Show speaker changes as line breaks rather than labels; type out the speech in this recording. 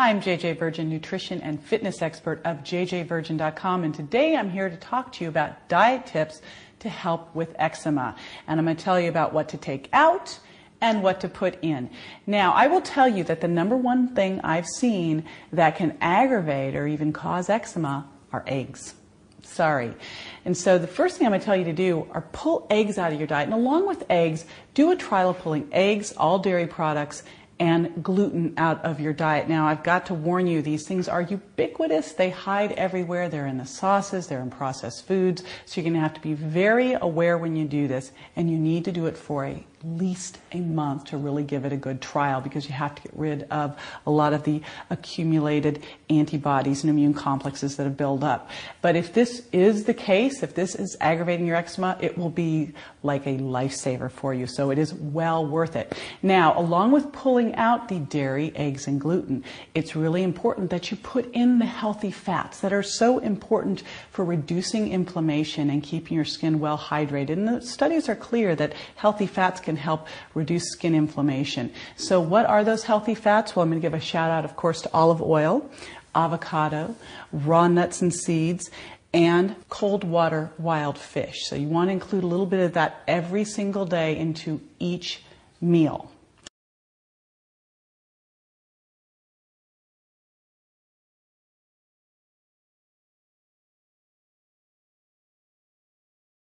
Hi, I'm JJ Virgin, nutrition and fitness expert of jjvirgin.com, and today I'm here to talk to you about diet tips to help with eczema. And I'm going to tell you about what to take out and what to put in. Now, I will tell you that the number one thing I've seen that can aggravate or even cause eczema are eggs. Sorry. And so the first thing I'm going to tell you to do are pull eggs out of your diet. And along with eggs, do a trial of pulling eggs, all dairy products, and gluten out of your diet. Now, I've got to warn you, these things are ubiquitous. They hide everywhere. They're in the sauces, they're in processed foods. So you're going to have to be very aware when you do this, and you need to do it for a least a month to really give it a good trial because you have to get rid of a lot of the accumulated antibodies and immune complexes that have built up. But if this is the case, if this is aggravating your eczema, it will be like a lifesaver for you. So it is well worth it. Now, along with pulling out the dairy, eggs, and gluten, it's really important that you put in the healthy fats that are so important for reducing inflammation and keeping your skin well hydrated. And the studies are clear that healthy fats can help reduce skin inflammation. So, what are those healthy fats? Well, I'm going to give a shout out, of course, to olive oil, avocado, raw nuts and seeds, and cold water wild fish. So, you want to include a little bit of that every single day into each meal.